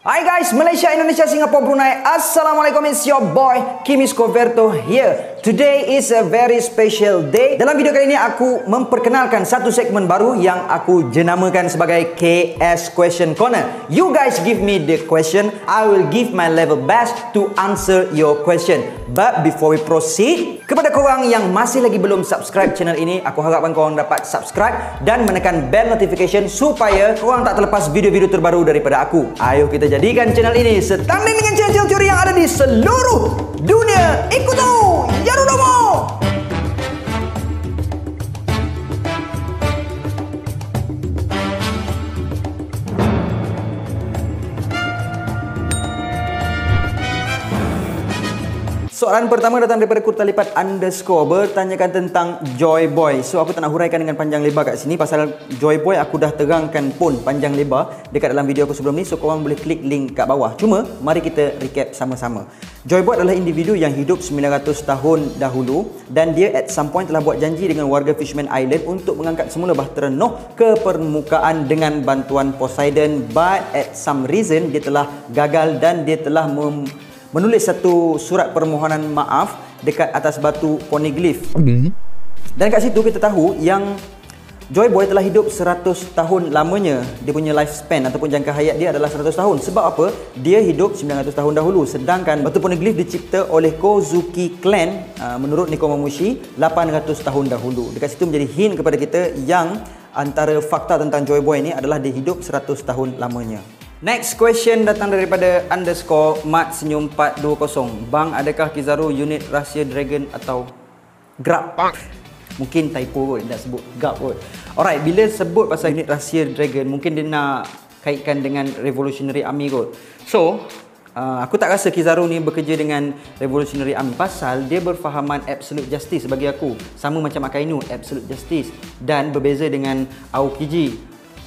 Hai guys, Malaysia, Indonesia, Singapura, Brunei. Assalamualaikum, it's your boy Kimi Scoverto here. Today is a very special day. Dalam video kali ini aku memperkenalkan satu segmen baru yang aku jenamakan sebagai KS Question Corner. You guys give me the question, I will give my level best to answer your question. But before we proceed, kepada korang yang masih lagi belum subscribe channel ini, aku harapkan korang dapat subscribe dan menekan bell notification supaya korang tak terlepas video-video terbaru daripada aku. Ayo kita jadikan channel ini setanding dengan channel-channel teori yang ada di seluruh dunia. Ikut tu! Yarudomo! Soalan pertama datang daripada Kurta Lipat underscore bertanyakan tentang Joy Boy. So aku tak nak huraikan dengan panjang lebar kat sini pasal Joy Boy aku dah terangkan pun panjang lebar dekat dalam video aku sebelum ni. So korang boleh klik link kat bawah. Cuma mari kita recap sama-sama. Joy Boy adalah individu yang hidup 900 tahun dahulu dan dia at some point telah buat janji dengan warga Fishman Island untuk mengangkat semula bahtera Noh ke permukaan dengan bantuan Poseidon but at some reason dia telah gagal dan dia telah mem menulis satu surat permohonan maaf dekat atas batu poneglyph. Dan kat situ kita tahu yang Joy Boy telah hidup 100 tahun lamanya. Dia punya lifespan ataupun jangka hayat dia adalah 100 tahun. Sebab apa? Dia hidup 900 tahun dahulu. Sedangkan batu poneglyph dicipta oleh Kozuki clan uh, menurut Nekomamushi 800 tahun dahulu. Dekat situ menjadi hint kepada kita yang antara fakta tentang Joy Boy ni adalah dia hidup 100 tahun lamanya. Next question datang daripada underscore mat senyum 420 Bang, adakah Kizaru unit rahsia dragon atau grab? Mungkin typo kot, dia sebut grab kot. Alright, bila sebut pasal unit rahsia dragon Mungkin dia nak kaitkan dengan revolutionary army kot. So, uh, aku tak rasa Kizaru ni bekerja dengan revolutionary army. Pasal dia berfahaman absolute justice bagi aku. Sama macam Akainu, absolute justice. Dan berbeza dengan Aokiji,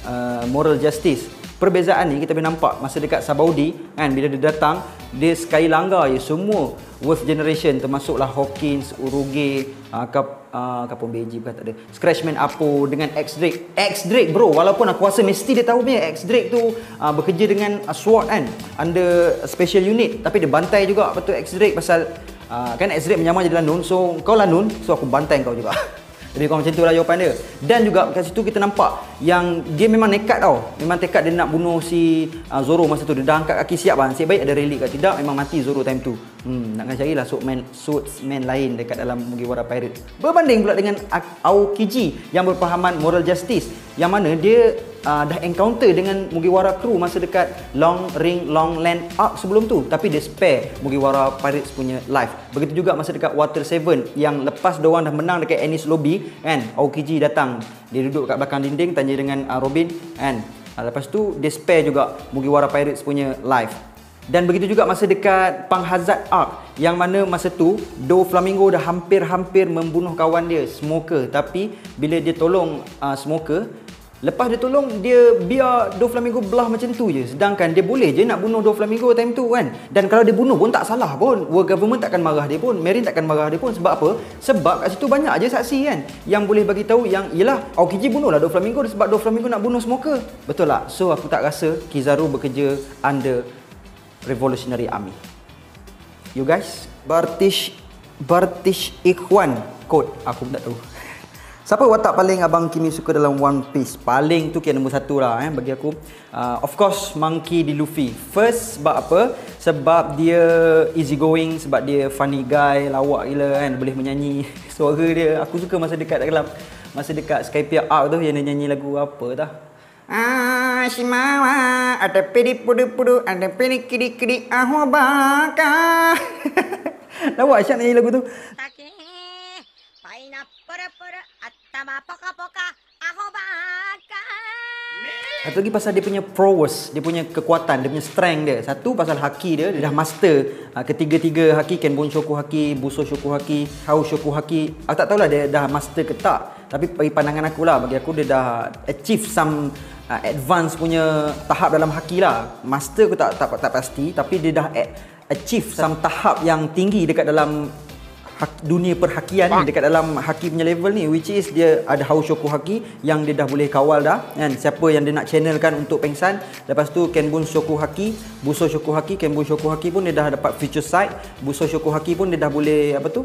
uh, moral justice Perbezaan ni kita boleh nampak masa dekat Sabaudi kan bila dia datang dia sekali langgar je semua worst generation termasuklah Hawkins, Uruge, uh, Kap, uh, Kapon Beji bukan tak ada. Scratchman Apo dengan X Drake. X Drake bro walaupun aku rasa mesti dia tahu punya X Drake tu uh, bekerja dengan uh, SWAT kan under special unit tapi dia bantai juga betul X Drake pasal uh, kan X Drake menyamar jadi Lanun so kau Lanun so aku bantai kau juga. Lebih kurang macam tu lah jawapan dia. Dan juga kat situ kita nampak Yang dia memang nekat tau. Memang tekad dia nak bunuh si uh, Zoro masa tu. Dia dah angkat kaki siap lah. Nasib baik ada relik kat tidak Memang mati Zoro time tu Hmm, nak kena carilah suitman, suitsman lain dekat dalam Mugiwara Pirate. Berbanding pula dengan Aokiji yang berpahaman moral justice yang mana dia uh, dah encounter dengan Mugiwara crew masa dekat Long Ring Long Land arc sebelum tu tapi dia spare Mugiwara Pirates punya life. Begitu juga masa dekat Water 7 yang lepas dia dah menang dekat Ennis Lobby kan Aokiji datang. Dia duduk kat belakang dinding tanya dengan uh, Robin kan. Uh, lepas tu dia spare juga Mugiwara Pirates punya life. Dan begitu juga masa dekat Panghazard Arc yang mana masa tu Do Flamingo dah hampir-hampir membunuh kawan dia Smoker. Tapi bila dia tolong uh, Smoker lepas dia tolong dia biar Do Flamingo belah macam tu je. Sedangkan dia boleh je nak bunuh Do Flamingo time tu kan? Dan kalau dia bunuh pun tak salah pun. World government takkan marah dia pun. Marine takkan marah dia pun. Sebab apa? Sebab kat situ banyak je saksi kan? Yang boleh bagi tahu yang ialah Aokiji bunuhlah Do Flamingo sebab Do Flamingo nak bunuh Smoker. Betul tak? So aku tak rasa Kizaru bekerja under Revolutionary Army. You guys, Bartish Bartish Ikhwan Code. Aku pun tak tahu. Siapa watak paling Abang Kimi suka dalam One Piece? Paling tu kira nombor satu lah eh, bagi aku. Uh, Of course, Monkey di Luffy. First, sebab apa? Sebab dia easy going Sebab dia funny guy, lawak gila kan? Boleh menyanyi suara dia. Aku suka masa dekat dalam Masa dekat Skypiea Arc tu Yang dia nyanyi lagu apa dah Ah, shimawa ada pedi pudu pudu ada pedi kiri kiri ahu baka. Lawa asyik nyanyi lagu tu. Poka poka aho baka. Satu lagi pasal dia punya prowess, dia punya kekuatan, dia punya strength dia. Satu pasal haki dia, dia dah master uh, ketiga-tiga haki, Kenbon Shoku haki, Buso Shoku haki, Hao Shoku haki. Aku tak tahulah dia dah master ke tak. Tapi bagi pandangan aku lah, bagi aku dia dah achieve some uh, advance punya tahap dalam haki lah. Master aku tak tak tak pasti, tapi dia dah achieve some tahap yang tinggi dekat dalam hak, dunia perhakian dekat dalam haki punya level ni which is dia ada Haoshoku haki yang dia dah boleh kawal dah kan? Siapa yang dia nak channelkan untuk pengsan lepas tu Kenbun Shoku haki Buso Shoku haki Kenbun Shoku haki pun dia dah dapat future sight Buso Shoku haki pun dia dah boleh apa tu?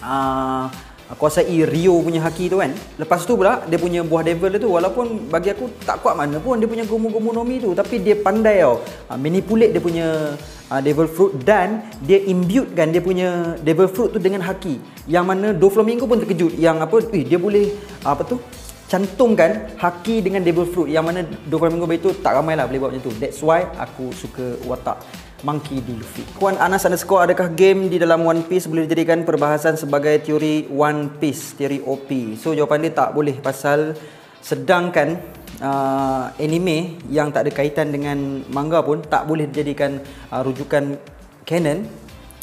Uh, kuasai Rio punya haki tu kan. Lepas tu pula dia punya buah devil tu walaupun bagi aku tak kuat mana pun dia punya gomu-gomu nomi tu tapi dia pandai tau. Uh, manipulate dia punya uh, devil fruit dan dia imbue kan dia punya devil fruit tu dengan haki. Yang mana Doflamingo pun terkejut. Yang apa eh dia boleh apa tu cantumkan haki dengan devil fruit. Yang mana Doflamingo itu tak ramai lah boleh buat macam tu. That's why aku suka watak Monkey D. Luffy. Kuan Anas underscore, adakah game di dalam One Piece boleh dijadikan perbahasan sebagai teori One Piece, teori OP? So jawapan dia tak boleh pasal sedangkan uh, anime yang tak ada kaitan dengan manga pun tak boleh dijadikan uh, rujukan canon.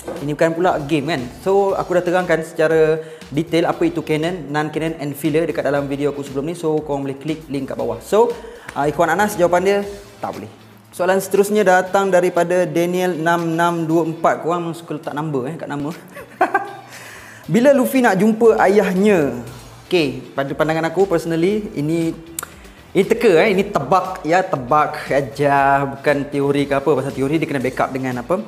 Ini bukan pula game kan. So aku dah terangkan secara detail apa itu canon, non-canon and filler dekat dalam video aku sebelum ni. So kau boleh klik link kat bawah. So uh, Ikhwan Anas jawapan dia tak boleh. Soalan seterusnya datang daripada Daniel 6624. Korang suka letak number eh kat nama. Bila Luffy nak jumpa ayahnya? Okay, pada pandangan aku personally ini ini teka eh, ini tebak ya, tebak aja bukan teori ke apa. Pasal teori dia kena backup dengan apa?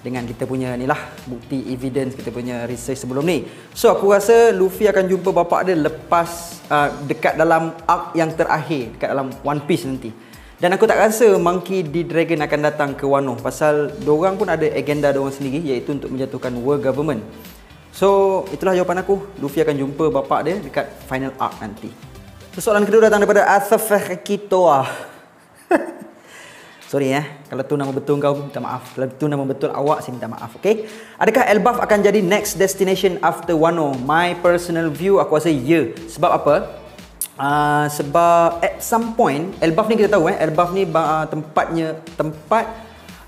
Dengan kita punya ni lah bukti evidence kita punya research sebelum ni. So aku rasa Luffy akan jumpa bapak dia lepas uh, dekat dalam arc yang terakhir dekat dalam One Piece nanti. Dan aku tak rasa Monkey D. Dragon akan datang ke Wano pasal diorang pun ada agenda diorang sendiri iaitu untuk menjatuhkan world government. So, itulah jawapan aku. Luffy akan jumpa bapak dia dekat final arc nanti. So, soalan kedua datang daripada Asaf Kitoa. Sorry eh, kalau tu nama betul kau minta maaf. Kalau tu nama betul awak saya minta maaf, okay? Adakah Elbaf akan jadi next destination after Wano? My personal view aku rasa ya. Yeah. Sebab apa? Uh, sebab at some point Elbaf ni kita tahu eh Elbaf ni uh, tempatnya tempat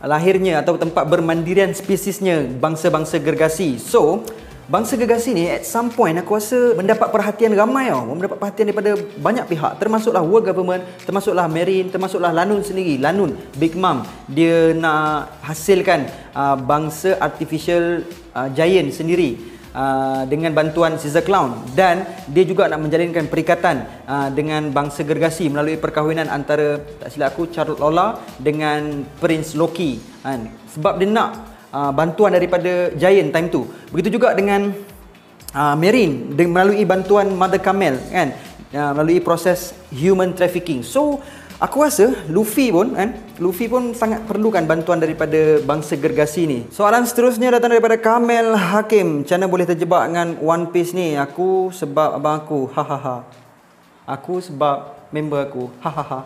lahirnya atau tempat bermandirian spesiesnya bangsa-bangsa gergasi. So, bangsa gergasi ni at some point aku rasa mendapat perhatian ramai tau. Mendapat perhatian daripada banyak pihak termasuklah world government, termasuklah marine, termasuklah Lanun sendiri. Lanun, Big Mom, dia nak hasilkan uh, bangsa artificial uh, giant sendiri. Uh, dengan bantuan Caesar Clown. Dan dia juga nak menjalinkan perikatan uh, dengan bangsa gergasi melalui perkahwinan antara tak silap aku Charlotte Lola dengan Prince Loki. Kan? Sebab dia nak uh, bantuan daripada Giant time tu. Begitu juga dengan uh, Marine melalui bantuan Mother Camel kan? Uh, melalui proses human trafficking. So Aku rasa Luffy pun kan Luffy pun sangat perlukan bantuan daripada bangsa gergasi ni. Soalan seterusnya datang daripada Kamel Hakim. Macam boleh terjebak dengan One Piece ni? Aku sebab abang aku. Ha ha ha. Aku sebab member aku. Ha ha.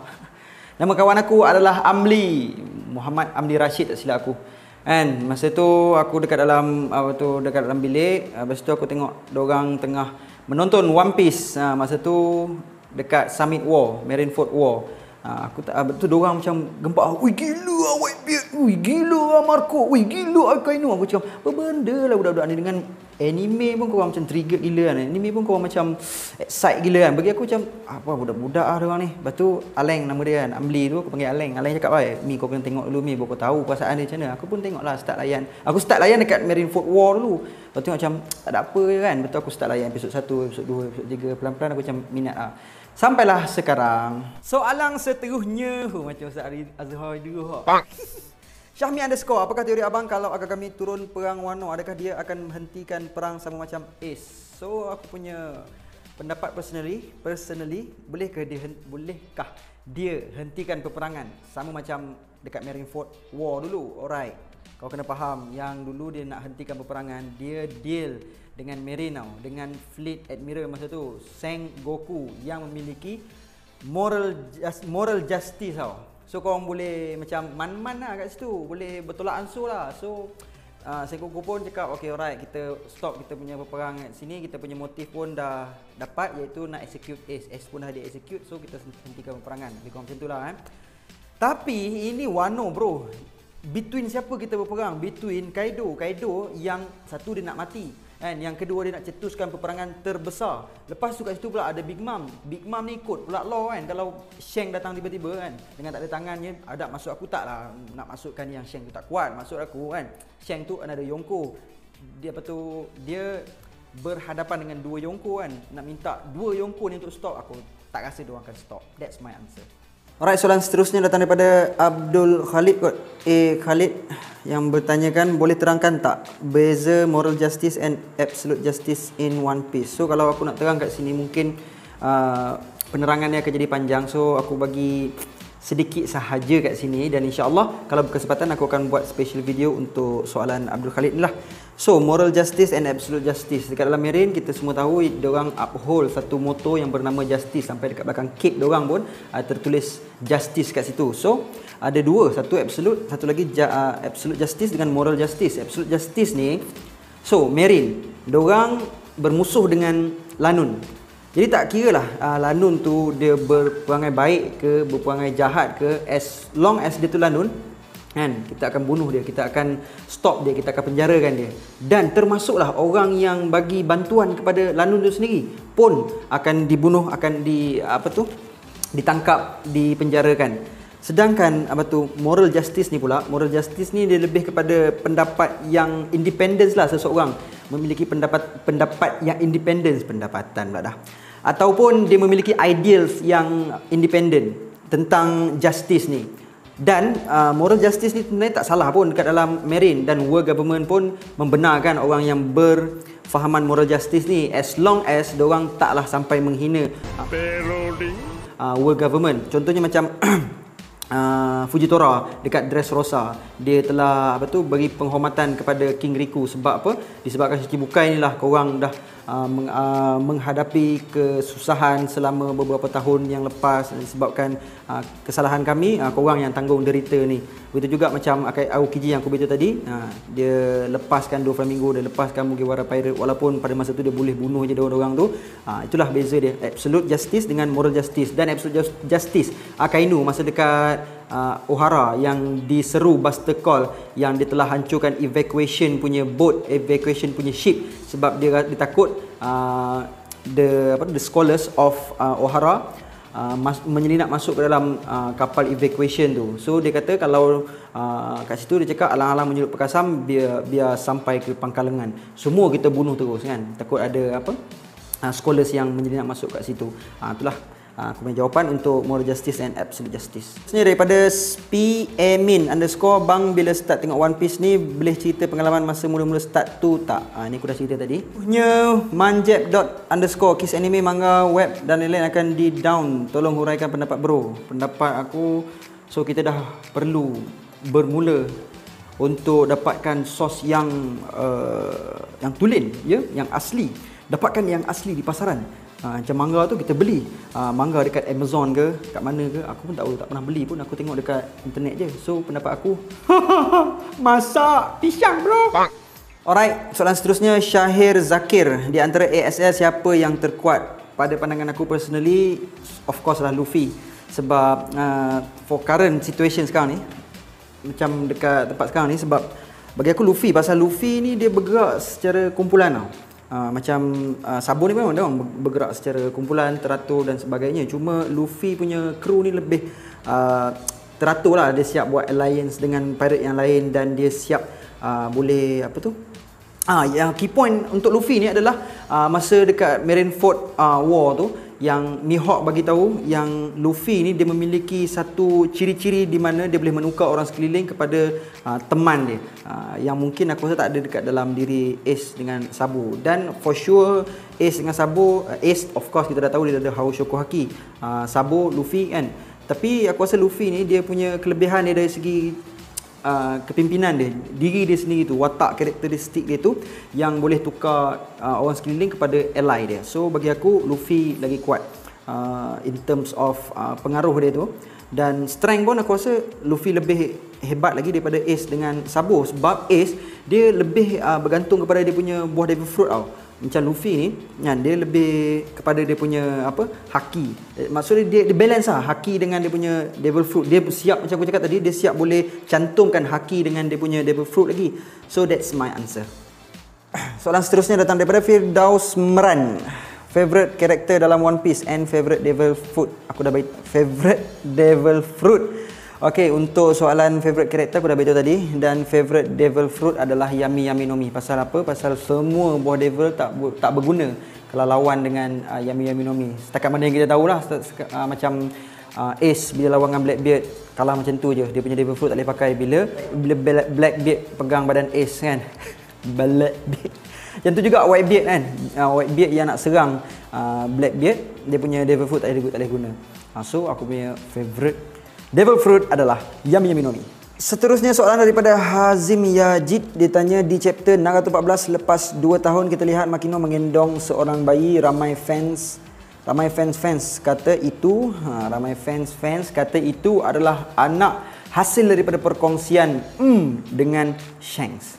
Nama kawan aku adalah Amli. Muhammad Amli Rashid tak silap aku. Kan masa tu aku dekat dalam apa tu dekat dalam bilik. Lepas tu aku tengok orang tengah menonton One Piece. Ha, masa tu dekat Summit War, Marineford War. Ha, aku tak betul dia orang macam gempak. Ui gila ah White Beard. Ui gila ah Marco. Ui gila ah Kaino. Aku cakap, apa benda lah budak-budak ni dengan anime pun kau macam trigger gila kan. Anime pun kau macam excite gila kan. Bagi aku macam apa budak-budak ah dia orang ni. Lepas tu Aleng nama dia kan. Amli tu aku panggil Aleng. Aleng cakap, "Ai, Mi kau kena tengok dulu Mi, kau tahu perasaan dia macam mana." Aku pun tengoklah start layan. Aku start layan dekat Marineford War dulu. Lepas tu macam tak ada apa kan. Betul aku start layan episod 1, episod 2, episod 3. Pelan-pelan aku macam minat ah. Sampailah sekarang. Soalan seterusnya. Oh, macam Ustaz Azhar dulu. Ha. Syahmi underscore. Apakah teori abang kalau agar kami turun perang Wano? Adakah dia akan menghentikan perang sama macam Ace? So, aku punya pendapat personally. Personally, bolehkah dia, bolehkah dia hentikan peperangan? Sama macam dekat Marineford War dulu. Alright. Kau kena faham yang dulu dia nak hentikan peperangan. Dia deal dengan tau dengan fleet admiral masa tu Seng Goku yang memiliki moral just, moral justice tau. So kau boleh macam man-man lah kat situ boleh bertolak ansur lah. So uh, Seng Goku pun cakap okay alright kita stop kita punya perang kat sini kita punya motif pun dah dapat iaitu nak execute Ace. Ace pun dah di execute so kita hentikan peperangan. Lebih kurang macam tu lah eh. tapi ini Wano bro. Between siapa kita berperang? Between Kaido. Kaido yang satu dia nak mati Kan? Yang kedua dia nak cetuskan peperangan terbesar. Lepas tu kat situ pula ada Big Mom. Big Mom ni ikut pula law kan. Kalau Sheng datang tiba-tiba kan. Dengan tak ada tangannya. Ada masuk aku tak lah. Nak masukkan yang Sheng tu tak kuat. Masuk aku kan. Sheng tu ada Yonko. dia apa tu dia berhadapan dengan dua Yongko kan nak minta dua Yongko ni untuk stop aku tak rasa dia akan stop that's my answer Alright, soalan seterusnya datang daripada Abdul Khalid kot. Eh Khalid yang bertanyakan boleh terangkan tak beza moral justice and absolute justice in One Piece. So kalau aku nak terang kat sini mungkin uh, penerangannya akan jadi panjang. So aku bagi sedikit sahaja kat sini dan insya-Allah kalau berkesempatan aku akan buat special video untuk soalan Abdul Khalid ni lah. So, moral justice and absolute justice. Dekat dalam Marine, kita semua tahu dia orang uphold satu moto yang bernama justice. Sampai dekat belakang cape dia orang pun uh, tertulis justice kat situ. So, ada dua. Satu absolute, satu lagi uh, absolute justice dengan moral justice. Absolute justice ni, so, Marine, dia orang bermusuh dengan Lanun. Jadi tak kira lah uh, Lanun tu dia berperangai baik ke, berperangai jahat ke. As long as dia tu Lanun, kan? Kita akan bunuh dia kita akan stop dia kita akan penjarakan dia. Dan termasuklah orang yang bagi bantuan kepada Lanun itu sendiri pun akan dibunuh akan di apa tu ditangkap dipenjarakan. Sedangkan apa tu moral justice ni pula moral justice ni dia lebih kepada pendapat yang independence lah seseorang. Memiliki pendapat pendapat yang independence pendapatan pula dah. Ataupun dia memiliki ideals yang independent tentang justice ni dan uh, moral justice ni sebenarnya tak salah pun dekat dalam marine dan world government pun membenarkan orang yang berfahaman moral justice ni as long as orang taklah sampai menghina uh, world government. Contohnya macam uh, Fujitora dekat Dressrosa dia telah apa tu bagi penghormatan kepada King Riku sebab apa? Disebabkan Shichibukai ni lah korang dah meng, uh, menghadapi kesusahan selama beberapa tahun yang lepas disebabkan uh, kesalahan kami korang yang tanggung derita ni. Begitu juga macam Akai Aokiji yang aku beritahu tadi dia lepaskan dua Flamingo dia lepaskan Mugiwara Pirate. Walaupun pada masa tu dia boleh bunuh je orang-orang tu itulah beza dia. Absolute justice dengan moral justice. Dan absolute justice Akainu masa dekat uh, O'Hara yang diseru Buster Call yang dia telah hancurkan evacuation punya boat evacuation punya ship sebab dia, dia takut uh, the apa the scholars of uh, O'Hara uh, mas, menyelinap masuk ke dalam uh, kapal evacuation tu. So dia kata kalau uh, kat situ dia cakap alang-alang menyulut perkasam biar biar sampai ke pangkalengan. Semua kita bunuh terus kan. Takut ada apa? Uh, scholars yang menyelinap masuk kat situ. uh, itulah Ha, aku punya jawapan untuk moral justice and absolute justice. Sebenarnya daripada P-Amin underscore Bang bila start tengok One Piece ni boleh cerita pengalaman masa mula-mula start tu tak? Ha, ni aku dah cerita tadi. Punya manjep dot underscore kiss anime manga web dan lain-lain akan di down. Tolong huraikan pendapat bro. Pendapat aku so kita dah perlu bermula untuk dapatkan sos yang uh, yang tulen ya yang asli dapatkan yang asli di pasaran Ha, macam mangga tu kita beli. Ha, mangga dekat Amazon ke kat mana ke aku pun tak tahu tak pernah beli pun. Aku tengok dekat internet je. So pendapat aku masak pisang bro. Alright soalan seterusnya Syahir Zakir. Di antara ASL siapa yang terkuat? Pada pandangan aku personally of course lah Luffy. Sebab uh, for current situation sekarang ni macam dekat tempat sekarang ni sebab bagi aku Luffy pasal Luffy ni dia bergerak secara kumpulan tau Uh, macam uh, Sabo ni memang dia orang bergerak secara kumpulan, teratur dan sebagainya. Cuma Luffy punya kru ni lebih uh, teratur lah. Dia siap buat alliance dengan pirate yang lain dan dia siap uh, boleh apa tu? Ah, yang key point untuk Luffy ni adalah uh, masa dekat Marineford uh, War tu yang Mihawk bagi tahu yang Luffy ni dia memiliki satu ciri-ciri di mana dia boleh menukar orang sekeliling kepada uh, teman dia. Uh, yang mungkin aku rasa tak ada dekat dalam diri Ace dengan Sabo dan for sure Ace dengan Sabo uh, Ace of course kita dah tahu dia ada Haoshoku Haki uh, Sabo Luffy kan. Tapi aku rasa Luffy ni dia punya kelebihan dia dari segi Uh, kepimpinan dia diri dia sendiri tu watak karakteristik dia tu yang boleh tukar uh, orang sekeliling kepada ally dia. So bagi aku Luffy lagi kuat uh, in terms of uh, pengaruh dia tu. Dan strength pun aku rasa Luffy lebih hebat lagi daripada Ace dengan Sabo sebab Ace dia lebih uh, bergantung kepada dia punya buah devil fruit tau macam Luffy ni kan dia lebih kepada dia punya apa haki. Eh, maksudnya dia, dia balance lah haki dengan dia punya devil fruit. Dia siap macam aku cakap tadi dia siap boleh cantumkan haki dengan dia punya devil fruit lagi. So that's my answer. Soalan seterusnya datang daripada Firdaus Meran. Favorite character dalam One Piece and favorite devil fruit? Aku dah bagi favorite devil fruit Okey, untuk soalan favorite karakter aku dah beritahu tadi dan favorite devil fruit adalah Yami Yami Nomi. Pasal apa? Pasal semua buah devil tak tak berguna kalau lawan dengan uh, Yami Yami Nomi. Setakat mana yang kita tahulah uh, macam uh, Ace bila lawan dengan Blackbeard kalah macam tu je. Dia punya devil fruit tak boleh pakai bila bila Blackbeard pegang badan Ace kan. Blackbeard. Yang tu juga Whitebeard kan. Uh, Whitebeard yang nak serang uh, Blackbeard, dia punya devil fruit tak boleh tak boleh guna. Uh, so aku punya favorite Devil fruit adalah Yummy Yummy Nomi. Seterusnya soalan daripada Hazim Yajid dia tanya di chapter 614 lepas 2 tahun kita lihat Makino mengendong seorang bayi ramai fans ramai fans-fans kata itu ha, ramai fans-fans kata itu adalah anak hasil daripada perkongsian mm, dengan Shanks.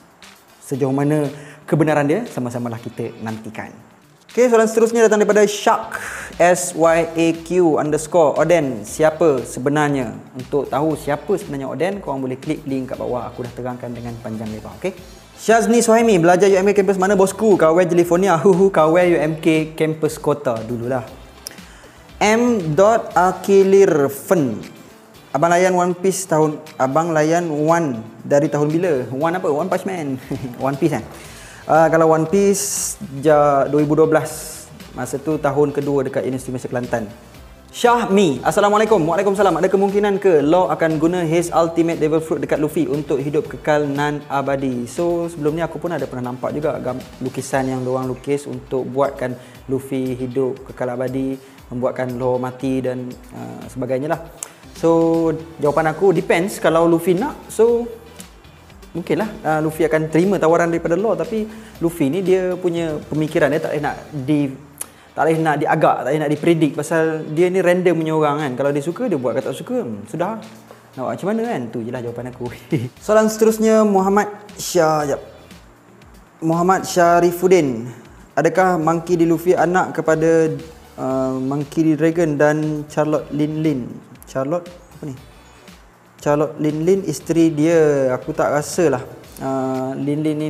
Sejauh mana kebenaran dia sama-samalah kita nantikan. Okey, soalan seterusnya datang daripada Shark S-Y-A-Q underscore Oden. Siapa sebenarnya? Untuk tahu siapa sebenarnya Oden, korang boleh klik link kat bawah. Aku dah terangkan dengan panjang lebar. Okey? Shazni Suhaimi, belajar UMK Campus mana bosku? Kawai California. Huhu, kawai UMK Campus Kota dululah. M. Akilirfen. Abang layan One Piece tahun... Abang layan One dari tahun bila? One apa? One Punch Man. One Piece kan? Eh? Uh, kalau One Piece ja 2012 masa tu tahun kedua dekat Universiti Malaysia Kelantan. Syahmi, Assalamualaikum. Waalaikumsalam. Ada kemungkinan ke Law akan guna his ultimate devil fruit dekat Luffy untuk hidup kekal nan abadi? So sebelum ni aku pun ada pernah nampak juga lukisan yang diorang lukis untuk buatkan Luffy hidup kekal abadi, membuatkan Law mati dan uh, sebagainya lah. So jawapan aku depends kalau Luffy nak. So mungkinlah uh, Luffy akan terima tawaran daripada Law tapi Luffy ni dia punya pemikiran dia tak boleh nak di tak boleh nak diagak, tak boleh nak dipredik pasal dia ni random punya orang kan. Kalau dia suka dia buat, kalau tak suka hmm, sudah. Nak buat macam mana kan? Tu jelah jawapan aku. Soalan seterusnya Muhammad Syah jap. Muhammad Syarifuddin. Adakah Monkey D. Luffy anak kepada uh, Monkey D. Dragon dan Charlotte Lin Lin? Charlotte apa ni? Charlotte Lin Lin isteri dia aku tak rasa lah uh, Lin Lin ni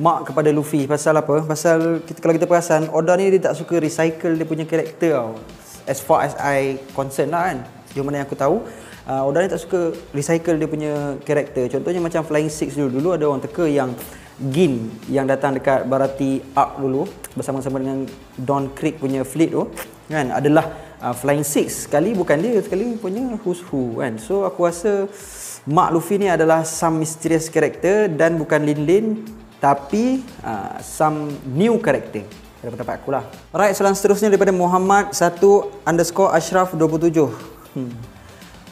mak kepada Luffy. Pasal apa? Pasal kita, kalau kita perasan Oda ni dia tak suka recycle dia punya karakter tau. As far as I concern lah kan. Sejauh mana yang aku tahu uh, Oda ni tak suka recycle dia punya karakter. Contohnya macam Flying Six dulu. Dulu ada orang teka yang Gin yang datang dekat Barati Arc dulu bersama-sama dengan Don Creek punya fleet tu kan? Adalah uh, Flying Six sekali bukan dia sekali punya Who's Who kan so aku rasa Mak Luffy ni adalah some mysterious character dan bukan Lin Lin tapi uh, some new character pada pendapat aku lah Alright, soalan seterusnya daripada Muhammad 1 underscore Ashraf 27 hmm.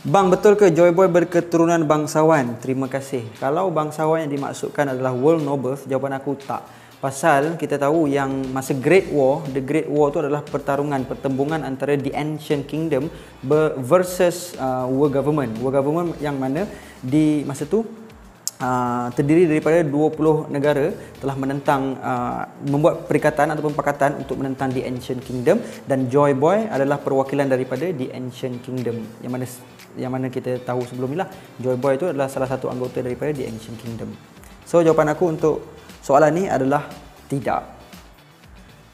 Bang, betul ke Joy Boy berketurunan bangsawan? Terima kasih. Kalau bangsawan yang dimaksudkan adalah world nobles, jawapan aku tak. Pasal kita tahu yang masa Great War, the Great War tu adalah pertarungan, pertembungan antara the Ancient Kingdom versus uh, World Government. World Government yang mana di masa tu uh, terdiri daripada 20 negara telah menentang uh, membuat perikatan ataupun pakatan untuk menentang the Ancient Kingdom dan Joy Boy adalah perwakilan daripada the Ancient Kingdom yang mana yang mana kita tahu sebelum ni lah Joy Boy itu adalah salah satu anggota daripada the Ancient Kingdom. So jawapan aku untuk Soalan ni adalah tidak.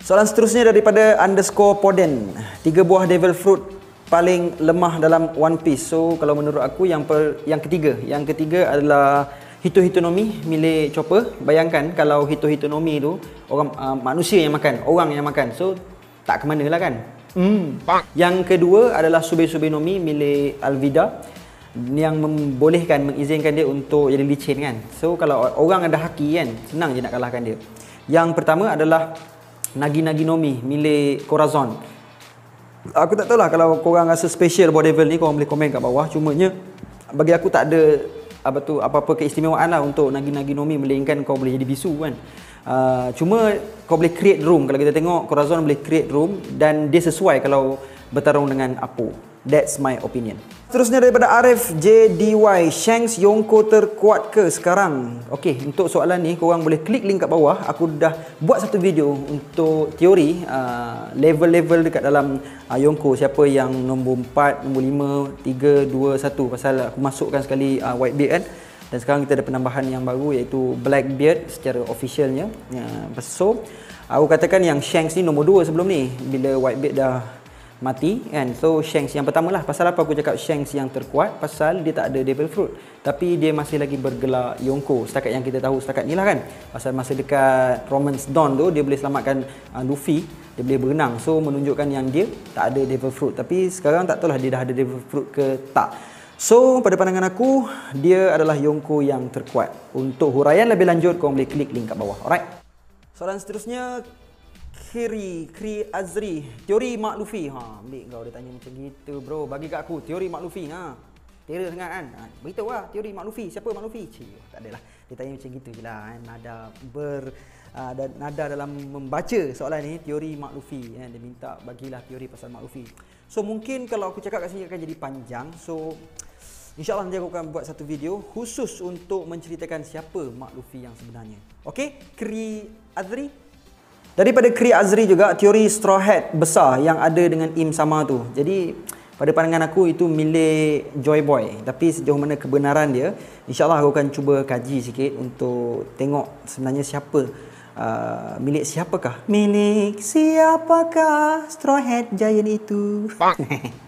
Soalan seterusnya daripada underscore poden. Tiga buah devil fruit paling lemah dalam One Piece. So kalau menurut aku yang per, yang ketiga, yang ketiga adalah Hito Hitonomi milik Chopper. Bayangkan kalau Hito Hitonomi tu orang uh, manusia yang makan, orang yang makan. So tak ke mana lah kan? Hmm. Yang kedua adalah Sube Sube Nomi milik Alvida yang membolehkan mengizinkan dia untuk jadi licin kan. So kalau orang ada haki kan, senang je nak kalahkan dia. Yang pertama adalah Nagi Nagi Nomi milik Corazon. Aku tak tahu lah kalau korang rasa special buat devil ni korang boleh komen kat bawah. Cumanya bagi aku tak ada apa tu apa-apa keistimewaan lah untuk Nagi Nagi Nomi melainkan kau boleh jadi bisu kan. Uh, cuma kau boleh create room kalau kita tengok Corazon boleh create room dan dia sesuai kalau bertarung dengan Apo. That's my opinion. Seterusnya daripada Arif JDY Shanks Yonko terkuat ke sekarang? Okey, untuk soalan ni korang boleh klik link kat bawah. Aku dah buat satu video untuk teori uh, level-level dekat dalam uh, Yonko. Siapa yang nombor 4, nombor 5, 3, 2, 1. Pasal aku masukkan sekali uh, Whitebeard kan. Dan sekarang kita ada penambahan yang baru iaitu Blackbeard secara officialnya. Uh, so, aku katakan yang Shanks ni nombor 2 sebelum ni. Bila Whitebeard dah mati kan? So Shanks yang pertama lah pasal apa aku cakap Shanks yang terkuat? Pasal dia tak ada devil fruit. Tapi dia masih lagi bergelar Yonko setakat yang kita tahu setakat ni lah kan? Pasal masa dekat Romance Dawn tu dia boleh selamatkan uh, Luffy. Dia boleh berenang. So menunjukkan yang dia tak ada devil fruit. Tapi sekarang tak tahulah dia dah ada devil fruit ke tak. So pada pandangan aku dia adalah Yonko yang terkuat. Untuk huraian lebih lanjut kau boleh klik link kat bawah. Alright. Soalan seterusnya Kiri, Kri Azri. Teori Mak Luffy. Ha, ambil kau dia tanya macam gitu, bro. Bagi kat aku teori Mak Luffy. Ha. Terror sangat kan? Ha, beritahu lah teori Mak Luffy. Siapa Mak Luffy? Cik, tak adalah. Dia tanya macam gitu je lah. Kan? Nada ber... Uh, dan nada dalam membaca soalan ni teori Mak Luffy kan dia minta bagilah teori pasal Mak Luffy. So mungkin kalau aku cakap kat sini akan jadi panjang. So InsyaAllah nanti aku akan buat satu video khusus untuk menceritakan siapa Mak Luffy yang sebenarnya. Okey, Kri Azri, Daripada Kri Azri juga teori straw hat besar yang ada dengan Im sama tu. Jadi pada pandangan aku itu milik Joy Boy. Tapi sejauh mana kebenaran dia, insyaAllah aku akan cuba kaji sikit untuk tengok sebenarnya siapa uh, milik siapakah? Milik siapakah straw hat giant itu?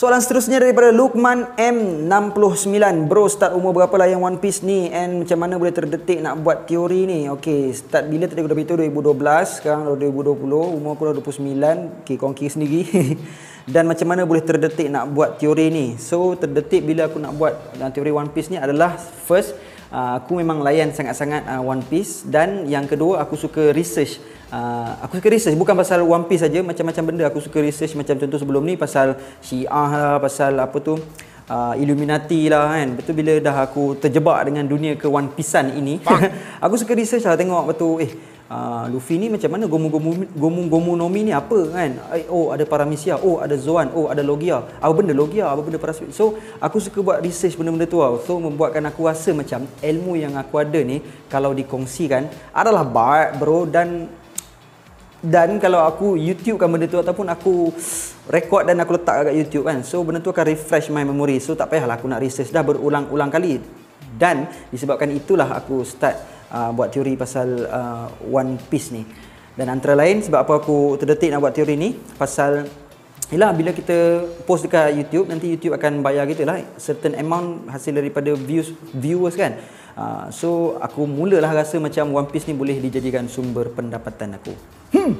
Soalan seterusnya daripada Lukman M69. Bro, start umur berapa lah yang One Piece ni? And macam mana boleh terdetik nak buat teori ni? Okay, start bila tadi aku dah beritahu 2012. Sekarang dah 2020. Umur aku dah 29. Okay, kira sendiri. Dan macam mana boleh terdetik nak buat teori ni? So, terdetik bila aku nak buat teori One Piece ni adalah first, uh, aku memang layan sangat-sangat uh, One Piece. Dan yang kedua, aku suka research. Uh, aku suka research. Bukan pasal One Piece saja macam-macam benda. Aku suka research macam contoh sebelum ni pasal Syiah lah pasal apa tu uh, Illuminati lah kan. Betul bila dah aku terjebak dengan dunia ke One Piecean ini aku suka research lah. Tengok betul eh uh, Luffy ni macam mana? Gomu-gomu gomu-gomu nomi ni apa kan? Oh ada Paramisia. Oh ada Zoan. Oh ada Logia. Apa benda Logia? Apa benda Paraswit so aku suka buat research benda-benda tu tau. So membuatkan aku rasa macam ilmu yang aku ada ni kalau dikongsikan adalah baik bro. Dan dan kalau aku YouTube kan benda tu ataupun aku record dan aku letak kat YouTube kan? So benda tu akan refresh my memory. So tak payahlah aku nak research. Dah berulang-ulang kali. Dan disebabkan itulah aku start uh, buat teori pasal uh, One Piece ni dan antara lain sebab apa aku terdetik nak buat teori ni pasal Yalah bila kita post dekat YouTube nanti YouTube akan bayar kita lah certain amount hasil daripada views viewers kan. Uh, so aku mulalah rasa macam One Piece ni boleh dijadikan sumber pendapatan aku. Hmm.